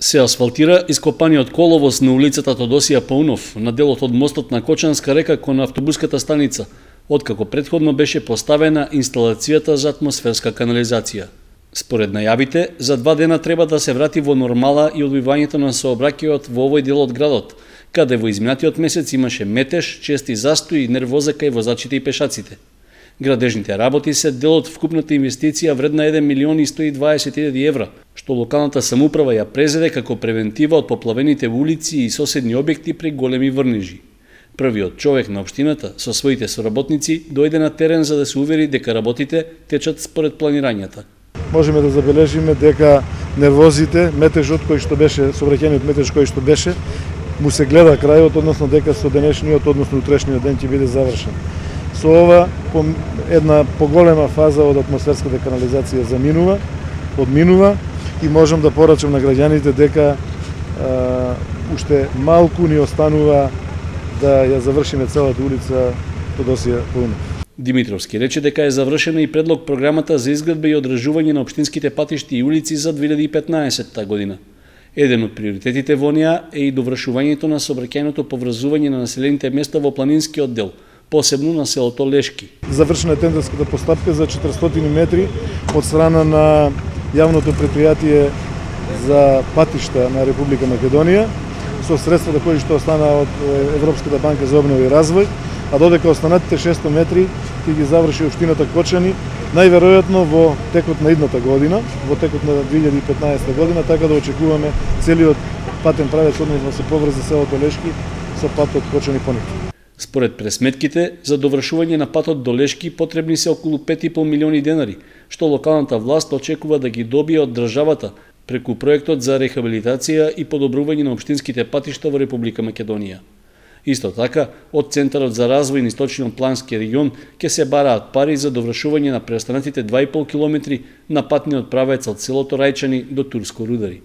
Се асфалтира ископаниот коловоз на улицата Тодосија Паунов на делот од мостот на Кочанска река кон автобуската станица, откако предходно беше поставена инсталацијата за атмосферска канализација. Според најавите, за два дена треба да се врати во нормала и одбивањето на сообраќајот во овој дел од градот, каде во изминатиот месец имаше метеж, чести застои нервоза кај возачите и пешаците. Градежните работи се дел од вкупната инвестиција вредна 1 милион и 120 евра, што локалната самуправа ја презеде како превентива од поплавените улици и соседни објекти при големи врнежи. Првиот човек на општината со своите соработници дојде на терен за да се увери дека работите течат според планирањата. Можеме да забележиме дека нервозите, метежот кој што беше, сообраќајниот метеж кој што беше, му се гледа крајот, односно дека со денешниот, односно утрешниот ден ќе биде завршен. Со ова една поголема фаза од атмосферската канализација заминува, одминува и можам да порачам на граѓаните дека а, уште малку ни останува да ја завршиме целата улица Тодосија Паунов. Димитровски рече дека е завршена и предлог програмата за изградба и одржување на општинските патишти и улици за 2015 година. Еден од приоритетите во неа е и довршувањето на сообраќајното поврзување на населените места во планинскиот дел – посебно на селото Лешки. Завршена е тендерската постапка за 400 метри од страна на јавното предпријатие за патишта на Република Македонија со средствата да кои што остана од Европската банка за обнова и развој, а додека останатите 600 метри ќе ги заврши општината Кочани, најверојатно во текот на идната година, во текот на 2015 година, така да очекуваме целиот патен правец, односно да се поврзе селото Лешки со патот Кочани-Поник. Според пресметките, за довршување на патот до Лешки потребни се околу 5,5 милиони денари, што локалната власт очекува да ги добие од државата преку проектот за рехабилитација и подобрување на општинските патишта во Република Македонија. Исто така, од Центарот за развој на Источниот плански регион ќе се бараат пари за довршување на преостанатите 2,5 километри на патниот правец од селото Рајчани до Турско Рудари.